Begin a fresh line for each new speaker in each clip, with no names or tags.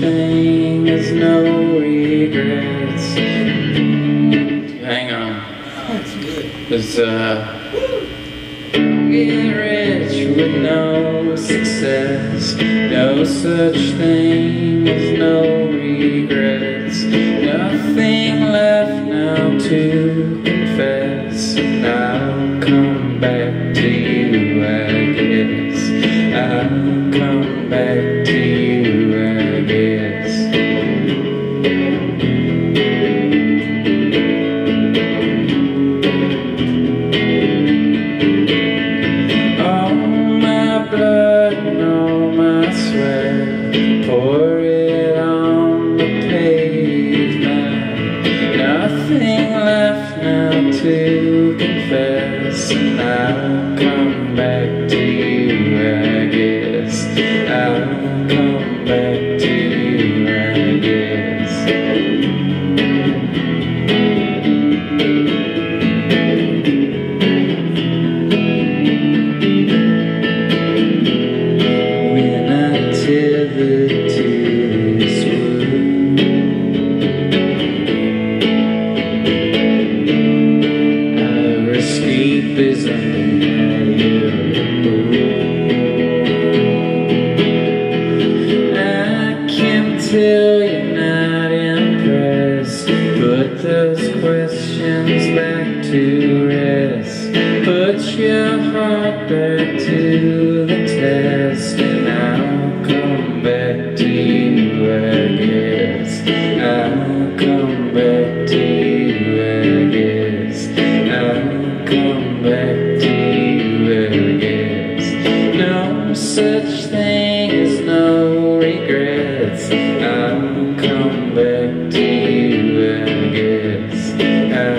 thing as no regrets. Hang on. Cause, uh, get rich with no success. No such thing as no regrets. Nothing left now to to rest. Put your heart back to the test, and I'll come back to you, I guess. I'll come back to you, I guess. I'll come back to you, I guess. No such thing as no regrets.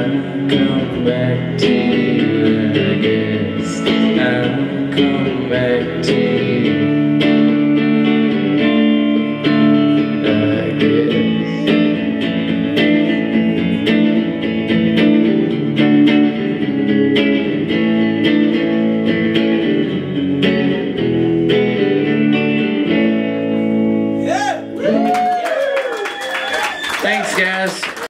I'll come back to you, I guess. I'll come back to you. I guess. Thanks, guys.